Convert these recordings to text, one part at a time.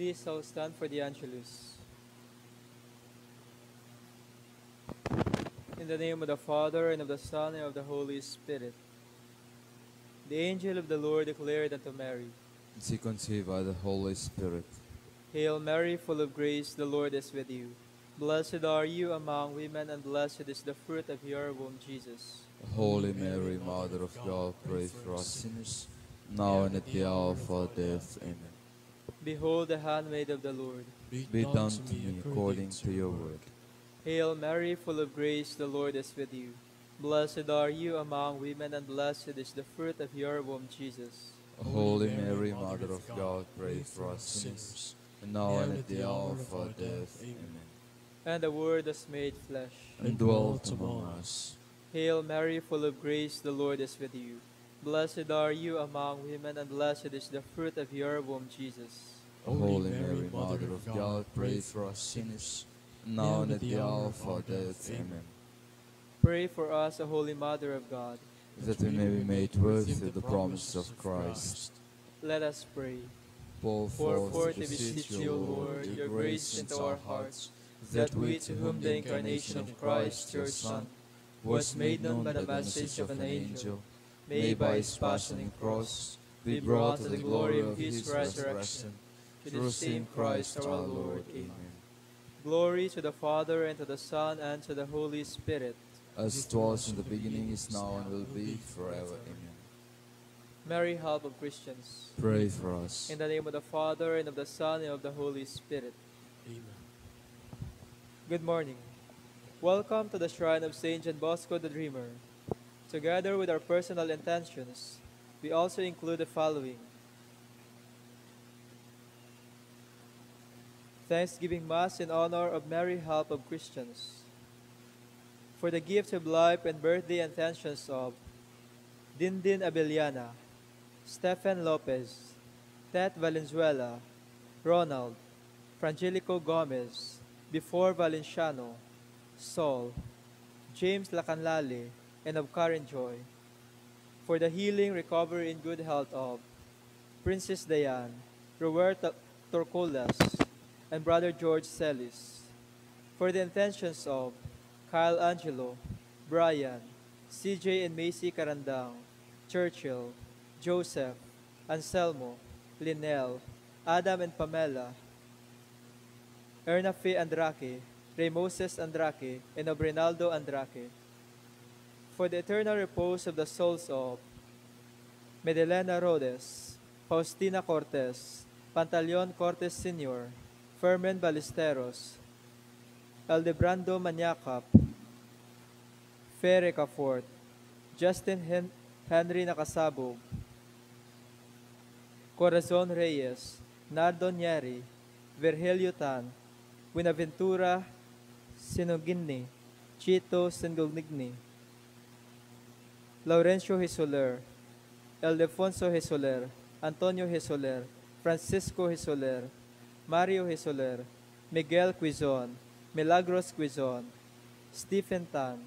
Please all stand for the Angelus. In the name of the Father, and of the Son, and of the Holy Spirit. The angel of the Lord declared unto Mary, she conceived by the Holy Spirit. Hail Mary, full of grace, the Lord is with you. Blessed are you among women, and blessed is the fruit of your womb, Jesus. Holy Mary, Mother of God, pray for us sinners, now and at the hour of our death. Amen. Behold the handmaid of the Lord. Be done to me according to your word. Hail Mary, full of grace, the Lord is with you. Blessed are you among women, and blessed is the fruit of your womb, Jesus. Holy Mary, Mother of God, pray for us sinners, and now and at the hour of our death. Amen. And the Word was made flesh. And dwelt among us. Hail Mary, full of grace, the Lord is with you. Blessed are you among women, and blessed is the fruit of your womb, Jesus. Holy Mary, Mother of God, pray for us sinners, now and at the hour of our death. Amen. Pray for us, O Holy Mother of God. That we may be made worthy of the promise of Christ. Let us pray. Pour Pour forth, forth, we we beseech beseech you, you, O Lord, Lord, your grace into our hearts, that we, to whom the incarnation of Christ, your Son, was made known by the message of an angel, may by his passion and cross be brought to the glory of his resurrection. Through the same Christ our Lord. Amen. Glory to the Father, and to the Son, and to the Holy Spirit. As it was in the beginning, is now, and will be forever. Amen. Mary, help of Christians. Pray for us. In the name of the Father, and of the Son, and of the Holy Spirit. Amen. Good morning. Welcome to the shrine of Saint John Bosco the Dreamer. Together with our personal intentions, we also include the following Thanksgiving Mass in honor of Mary, help of Christians. For the gift of life and birthday intentions of Dindin Abeliana, Stephen Lopez, Ted Valenzuela, Ronald, Frangelico Gomez, Before Valenciano, Saul, James Lacanlale, and of current Joy. For the healing, recovery, and good health of Princess Diane, Roberta Torcolas, and Brother George Celis. For the intentions of Kyle Angelo, Brian, CJ and Macy Carandang, Churchill, Joseph, Anselmo, Linnell, Adam and Pamela, Erna Fe Andrake, Ray Moses Andrake, and of Rinaldo Andrake. For the eternal repose of the souls of Medelena Rodes, Faustina Cortes, Pantaleon Cortes Sr., Fermin Ballesteros, Eldebrando Maniacap, Fere Cafort, Justin Hen- Henry Nakasabog, Corazon Reyes, Nardo Nieri, Virgilio Tan, Buenaventura Sinogini, Chito Singolnigni, Laurencio Hisoler, Eldefonso Hisoler, Antonio Hisoler, Francisco Hisoler, Mario Hisoler, Miguel Quizon, Milagros Quizon, Stephen Tan,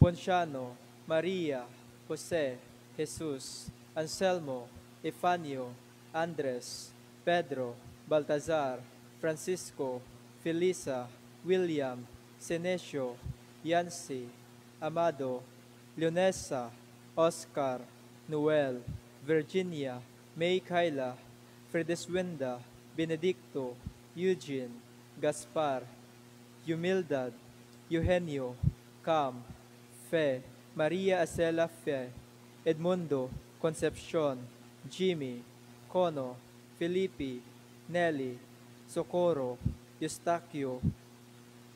Ponciano, Maria, Jose, Jesus, Anselmo, Efanio, Andres, Pedro, Baltazar, Francisco, Felisa, William, Senesio, Yancy, Amado, Leonesa, Oscar, Noel, Virginia, May Kyla, Fredeswinda, Benedicto, Eugene, Gaspar, Humildad, Eugenio, Cam, Fe, Maria Acela Fe, Edmundo, Concepcion, Jimmy, Cono, Felipe, Nelly, Socorro, Eustaquio,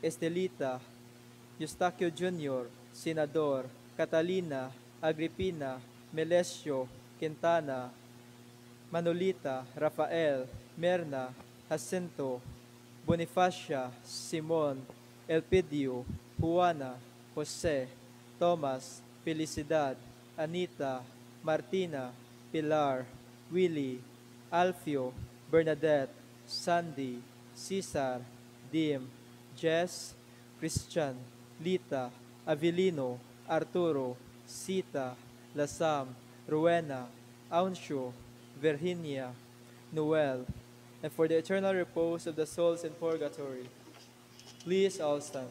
Estelita, Eustaquio Jr., Senador, Catalina, Agripina, Melesio, Quintana, Manolita, Rafael, Merna, Jacinto, Bonifacia, Simon, Elpidio, Juana, Jose, Thomas, Felicidad, Anita, Martina, Pilar, Willie, Alfio, Bernadette, Sandy, Cesar, Dim, Jess, Christian, Lita, Avelino, Arturo, Sita, Lasam, Rowena, Auncio, Virginia, Noel, and for the eternal repose of the souls in purgatory. Please all stand.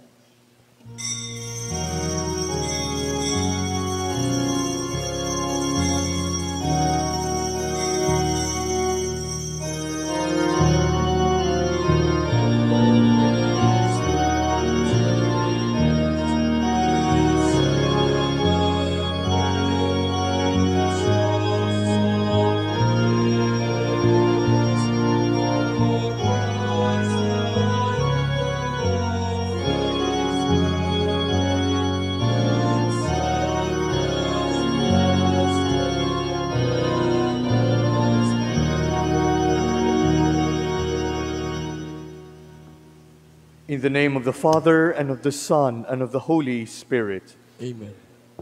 The name of the Father, and of the Son, and of the Holy Spirit. Amen.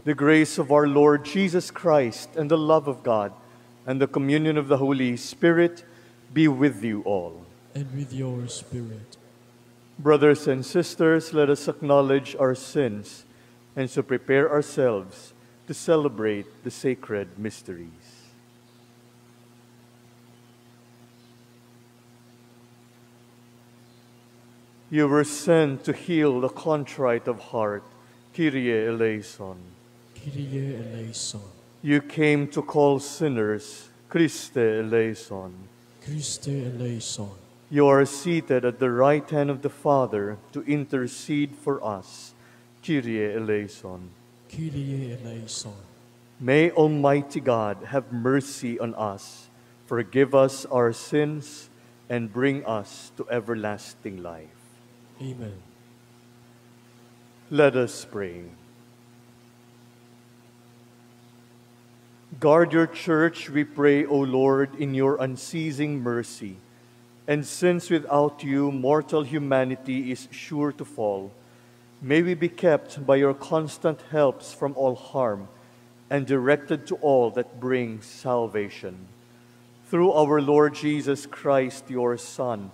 The grace of our Lord Jesus Christ, and the love of God, and the communion of the Holy Spirit be with you all. And with your spirit. Brothers and sisters, let us acknowledge our sins and so prepare ourselves to celebrate the sacred mysteries. You were sent to heal the contrite of heart. Kyrie eleison. Kyrie eleison. You came to call sinners. Christe eleison. Christe eleison. You are seated at the right hand of the Father to intercede for us. Kyrie eleison. Kyrie eleison. May Almighty God have mercy on us, forgive us our sins, and bring us to everlasting life. Amen. Let us pray. Guard your church, we pray, O Lord, in your unceasing mercy. And since without you mortal humanity is sure to fall, may we be kept by your constant helps from all harm and directed to all that brings salvation. Through our Lord Jesus Christ, your Son,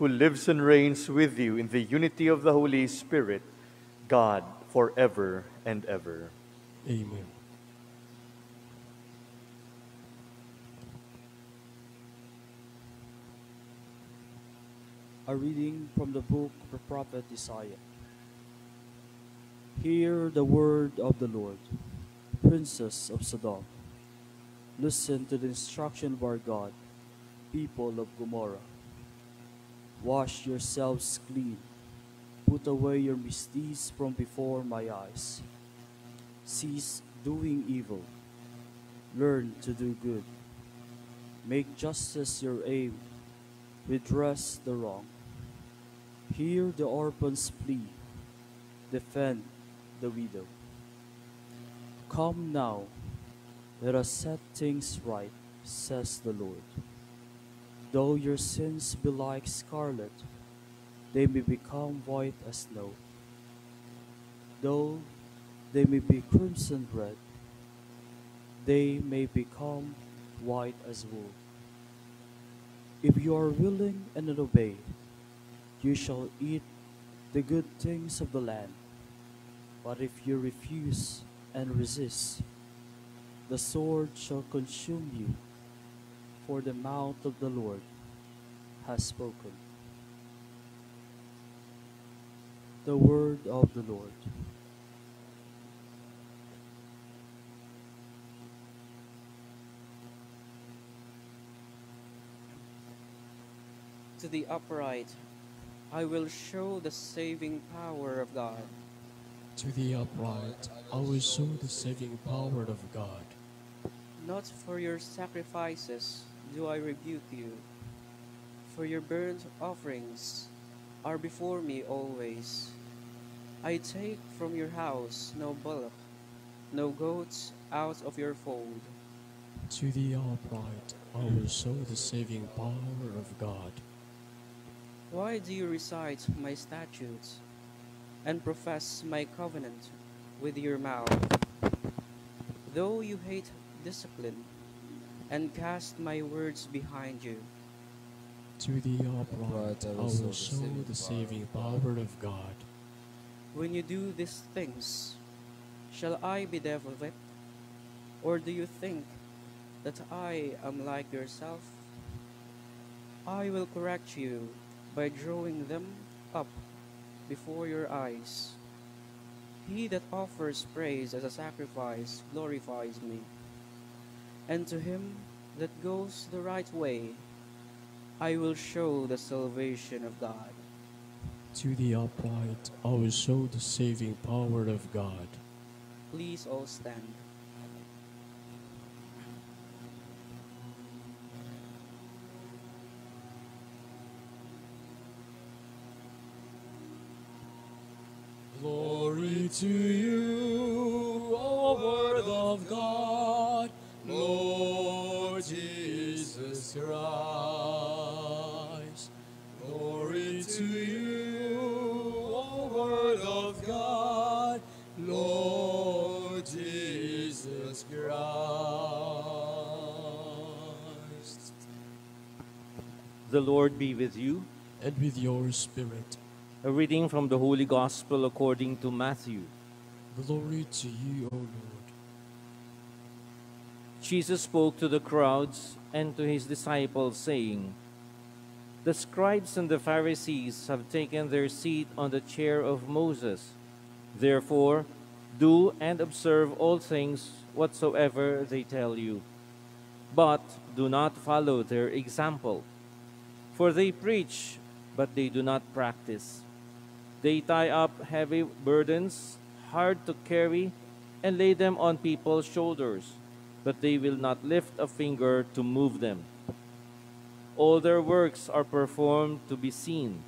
who lives and reigns with you in the unity of the Holy Spirit, God, forever and ever. Amen. A reading from the book of the prophet Isaiah. Hear the word of the Lord, princess of Sodom. Listen to the instruction of our God, people of Gomorrah. Wash yourselves clean, put away your misdeeds from before my eyes. Cease doing evil, learn to do good. Make justice your aim, redress the wrong. Hear the orphan's plea, defend the widow. Come now, let us set things right, says the Lord. Though your sins be like scarlet, they may become white as snow. Though they may be crimson red, they may become white as wool. If you are willing and obey, you shall eat the good things of the land. But if you refuse and resist, the sword shall consume you, for the mouth of the Lord has spoken. The word of the Lord. To the upright, I will show the saving power of God. To the upright, I will show the saving power of God. Not for your sacrifices do I rebuke you, for your burnt offerings are before me always. I take from your house no bullock, no goats out of your fold. To the upright, I will show the saving power of God. Why do you recite my statutes and profess my covenant with your mouth? Though you hate discipline and cast my words behind you, To the upright, I will show the saving power of God. when you do these things, shall I be devil whipped? Or do you think that I am like yourself? I will correct you by drawing them up before your eyes. He that offers praise as a sacrifice glorifies me. And to him that goes the right way, I will show the salvation of God. To the upright, I will show the saving power of God. Please all stand. Glory to you, O Word of God, Christ. Glory to you, O Word of God, Lord Jesus Christ. The Lord be with you. And with your spirit, A reading from the Holy Gospel according to Matthew. glory to you, O Lord. Jesus spoke to the crowds and to his disciples, saying, The scribes and the Pharisees have taken their seat on the chair of Moses. Therefore, do and observe all things whatsoever they tell you. But do not follow their example. For they preach, but they do not practice. They tie up heavy burdens, hard to carry, and lay them on people's shoulders, but they will not lift a finger to move them. All their works are performed to be seen.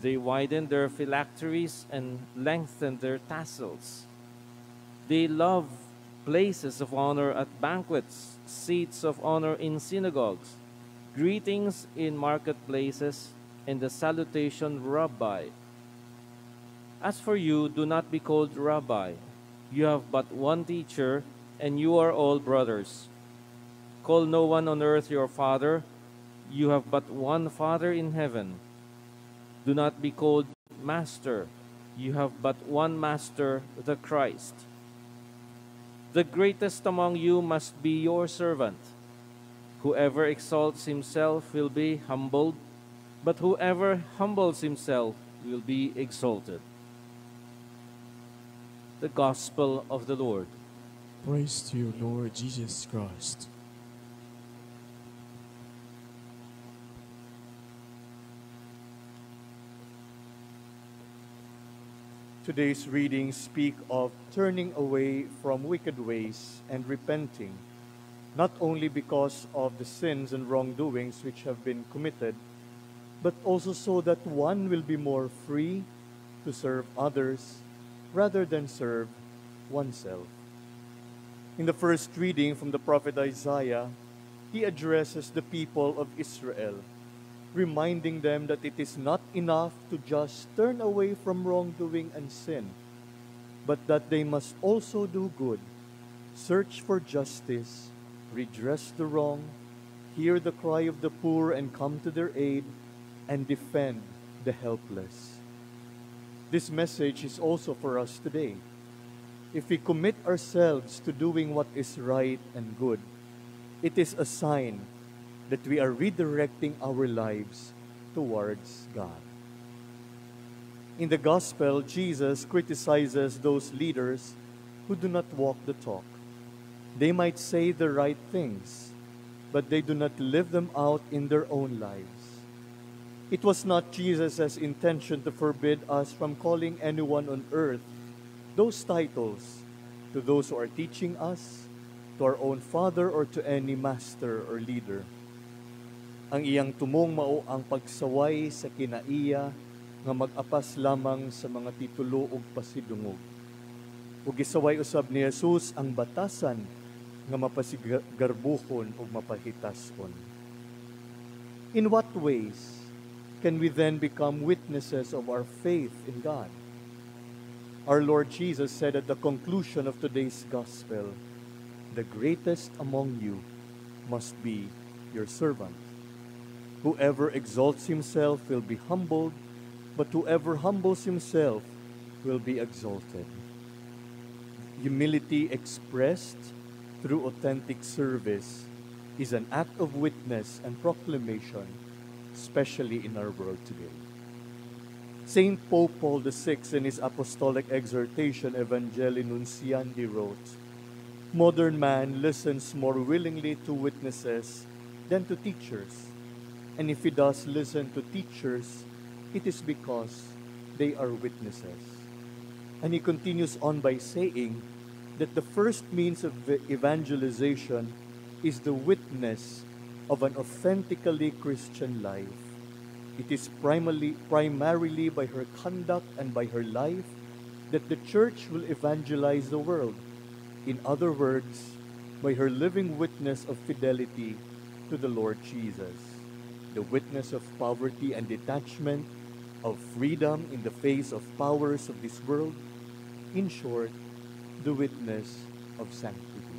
They widen their phylacteries and lengthen their tassels. They love places of honor at banquets, seats of honor in synagogues, greetings in marketplaces, and the salutation Rabbi. As for you, do not be called Rabbi. You have but one teacher, and you are all brothers. Call no one on earth your father. You have but one Father in heaven. Do not be called Master. You have but one Master, the Christ. The greatest among you must be your servant. Whoever exalts himself will be humbled, but whoever humbles himself will be exalted. The Gospel of the Lord. Praise to you, Lord Jesus Christ. Today's readings speak of turning away from wicked ways and repenting, not only because of the sins and wrongdoings which have been committed, but also so that one will be more free to serve others rather than serve oneself. In the first reading from the prophet Isaiah, he addresses the people of Israel, reminding them that it is not enough to just turn away from wrongdoing and sin, but that they must also do good, search for justice, redress the wrong, hear the cry of the poor and come to their aid, and defend the helpless. This message is also for us today. If we commit ourselves to doing what is right and good, it is a sign that we are redirecting our lives towards God. In the gospel, Jesus criticizes those leaders who do not walk the talk. They might say the right things, but they do not live them out in their own lives. It was not Jesus' intention to forbid us from calling anyone on earth those titles to those who are teaching us, to our own father, or to any master or leader. Ang iyang tumong mao ang pagsaway sa kinaiya nga mag-apas lamang sa mga titulo ug pasidungog. Ug gisaway usab ni Jesus ang batasan nga mapasigarbuhon ug mapahitason. In what ways can we then become witnesses of our faith in God? Our Lord Jesus said at the conclusion of today's gospel, The greatest among you must be your servant. Whoever exalts himself will be humbled, but whoever humbles himself will be exalted. Humility expressed through authentic service is an act of witness and proclamation especially in our world today. St. Pope Paul VI, in his apostolic exhortation Evangelii Nuntiandi, wrote, Modern man listens more willingly to witnesses than to teachers. And if he does listen to teachers, it is because they are witnesses. And he continues on by saying that the first means of evangelization is the witness of an authentically Christian life. It is primarily, primarily by her conduct and by her life that the church will evangelize the world. In other words, by her living witness of fidelity to the Lord Jesus, the witness of poverty and detachment, of freedom in the face of powers of this world, in short, the witness of sanctity.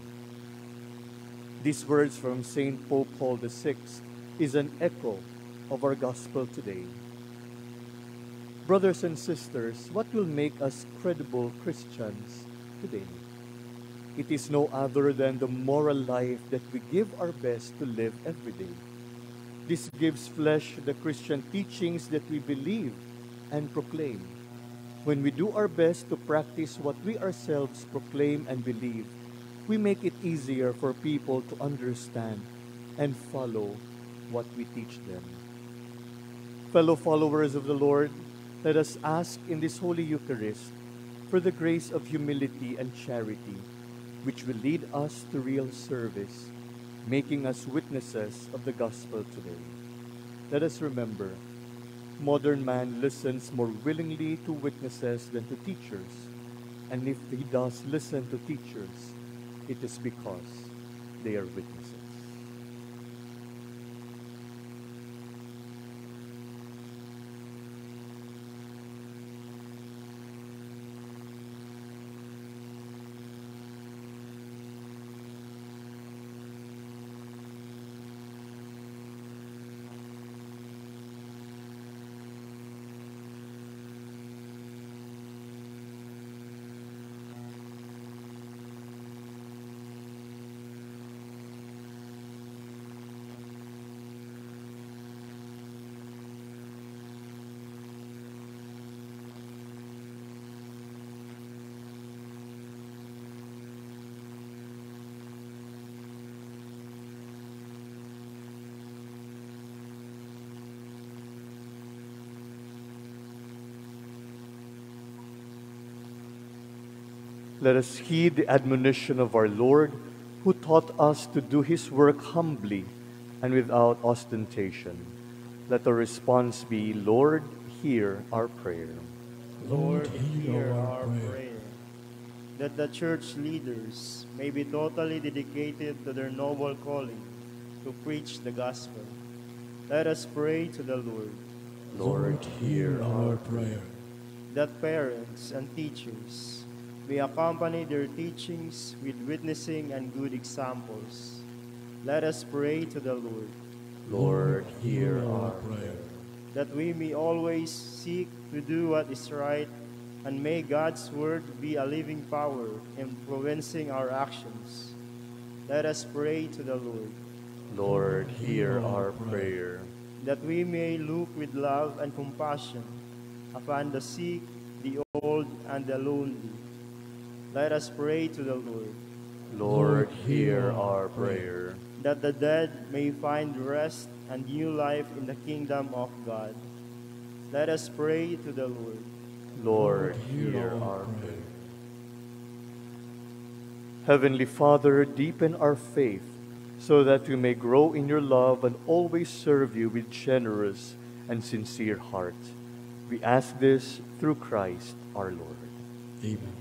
These words from St. Pope Paul VI is an echo of our gospel today. Brothers and sisters, what will make us credible Christians today? It is no other than the moral life that we give our best to live every day. This gives flesh the Christian teachings that we believe and proclaim. When we do our best to practice what we ourselves proclaim and believe, we make it easier for people to understand and follow what we teach them. Fellow followers of the Lord, let us ask in this Holy Eucharist for the grace of humility and charity, which will lead us to real service, making us witnesses of the gospel today. Let us remember, modern man listens more willingly to witnesses than to teachers, and if he does listen to teachers, it is because they are witnesses. Let us heed the admonition of our Lord, who taught us to do his work humbly and without ostentation. Let our response be, Lord, hear our prayer. Lord, hear our prayer. That the church leaders may be totally dedicated to their noble calling to preach the gospel. Let us pray to the Lord. Lord, hear our prayer. That parents and teachers may accompany their teachings with witnessing and good examples. Let us pray to the Lord. Lord, hear our prayer. That we may always seek to do what is right, and may God's word be a living power influencing our actions. Let us pray to the Lord. Lord, hear our prayer. That we may look with love and compassion upon the sick, the old, and the lonely let us pray to the Lord. Lord, hear our prayer. That the dead may find rest and new life in the kingdom of God. Let us pray to the Lord. Lord, hear our prayer. Heavenly Father, deepen our faith so that we may grow in your love and always serve you with generous and sincere heart. We ask this through Christ our Lord. Amen.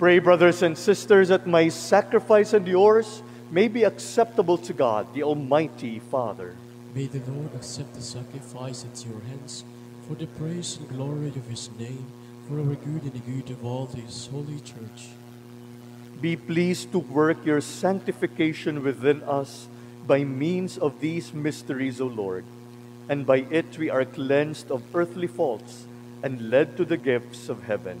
Pray, brothers and sisters, that my sacrifice and yours may be acceptable to God, the Almighty Father. May the Lord accept the sacrifice at your hands for the praise and glory of his name, for our good and the good of all his holy church. Be pleased to work your sanctification within us by means of these mysteries, O Lord, and by it we are cleansed of earthly faults and led to the gifts of heaven.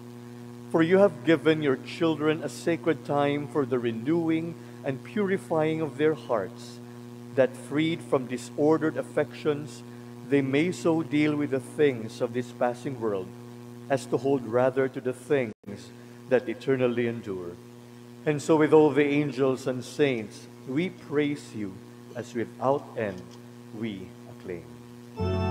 For you have given your children a sacred time for the renewing and purifying of their hearts, that freed from disordered affections, they may so deal with the things of this passing world as to hold rather to the things that eternally endure. And so, with all the angels and saints, we praise you as without end we acclaim.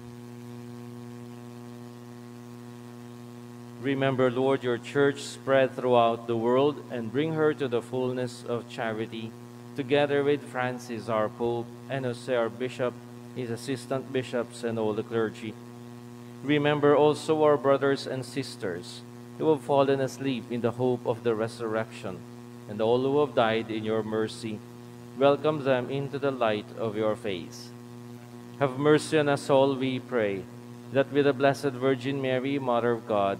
Remember, Lord, your church spread throughout the world and bring her to the fullness of charity, together with Francis, our Pope, and Jose, our Bishop, his assistant bishops, and all the clergy. Remember also our brothers and sisters who have fallen asleep in the hope of the resurrection, and all who have died in your mercy. Welcome them into the light of your face. Have mercy on us all, we pray, that with the Blessed Virgin Mary, Mother of God,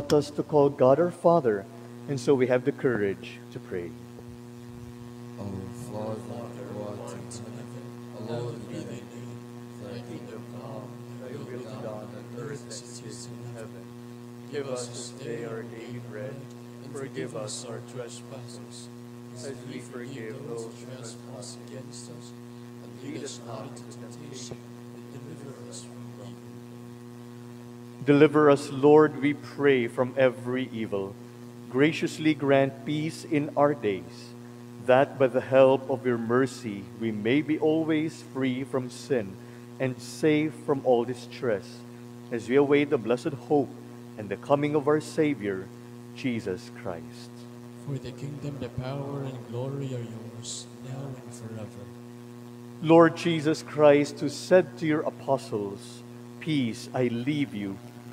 Taught us to call God our Father, and so we have the courage to pray. Our Father, who art in heaven, hallowed be thy name. Is. Give us this day our daily bread, and forgive us our trespasses, as we forgive those who trespass against us. And lead us not into temptation, but deliver us from. Deliver us, Lord, we pray, from every evil. Graciously grant peace in our days, that by the help of your mercy we may be always free from sin and safe from all distress, as we await the blessed hope and the coming of our Savior, Jesus Christ. For the kingdom, the power, and glory are yours, now and forever. Lord Jesus Christ, who said to your apostles, Peace I leave you,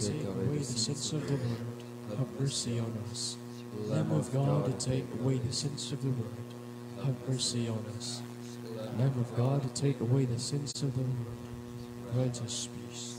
take away the sins of the world. Have mercy on us. Lamb of God, take away the sins of the world. Have mercy on us. Lamb of God, take away the sins of the world. Grant us peace.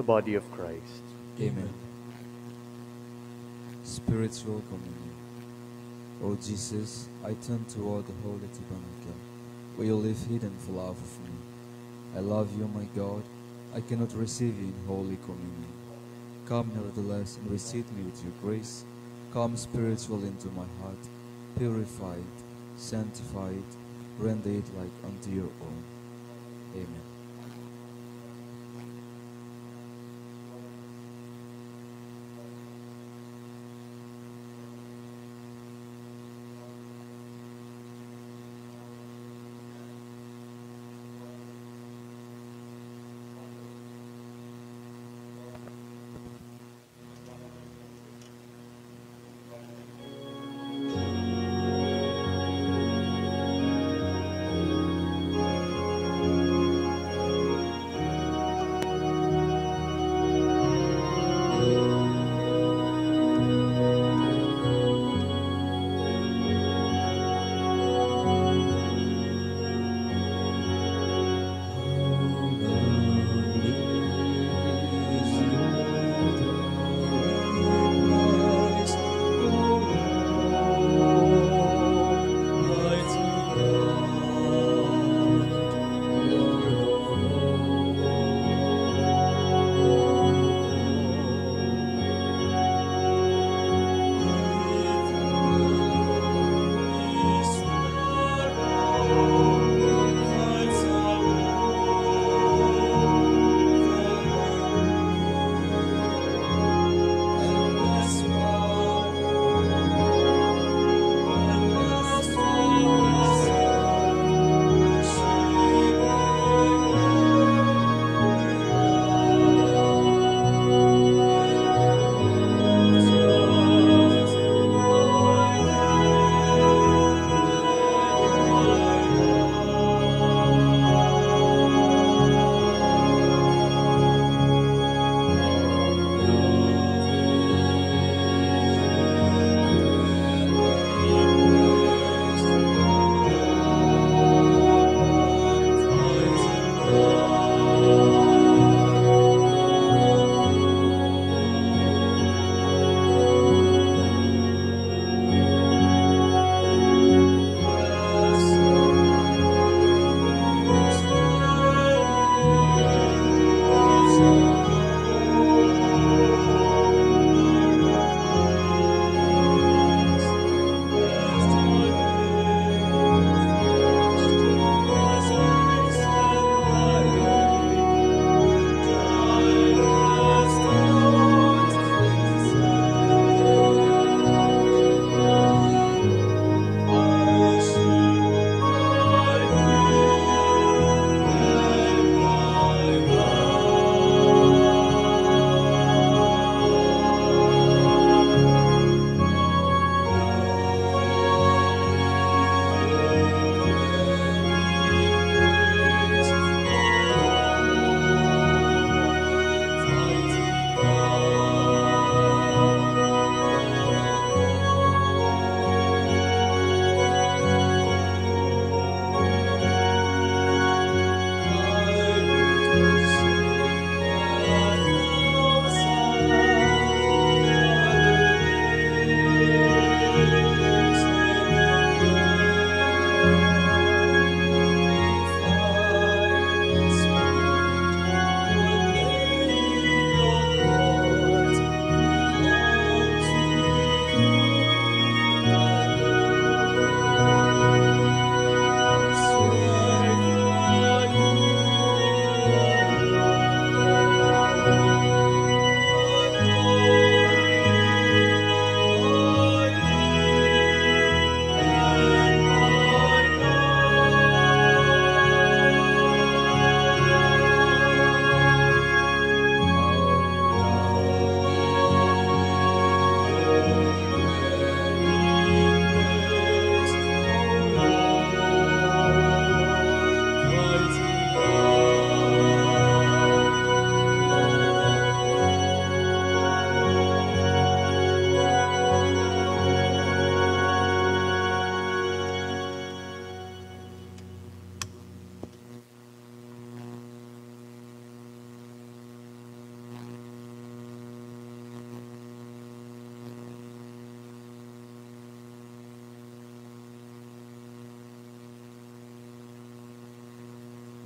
the body of Christ. Amen. Spiritual communion. O Jesus, I turn toward the holy tabernacle, where you live hidden for love of me. I love you, my God, I cannot receive you in Holy Communion. Come, nevertheless, and receive me with your grace. Come spiritually into my heart, purify it, sanctify it, render it like unto your own. Amen.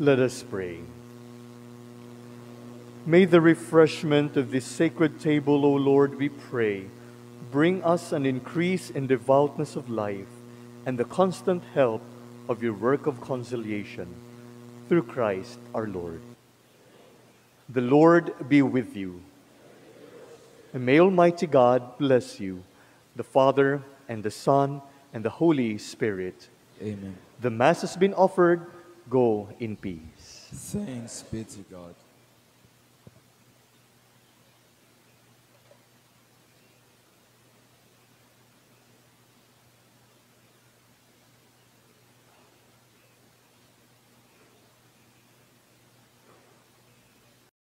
Let us pray. May the refreshment of this sacred table, O Lord, we pray, bring us an increase in devoutness of life and the constant help of your work of conciliation. Through Christ our Lord. The Lord be with you. And may Almighty God bless you, the Father, and the Son, and the Holy Spirit. Amen. The Mass has been offered. Go in peace. Thanks be to God.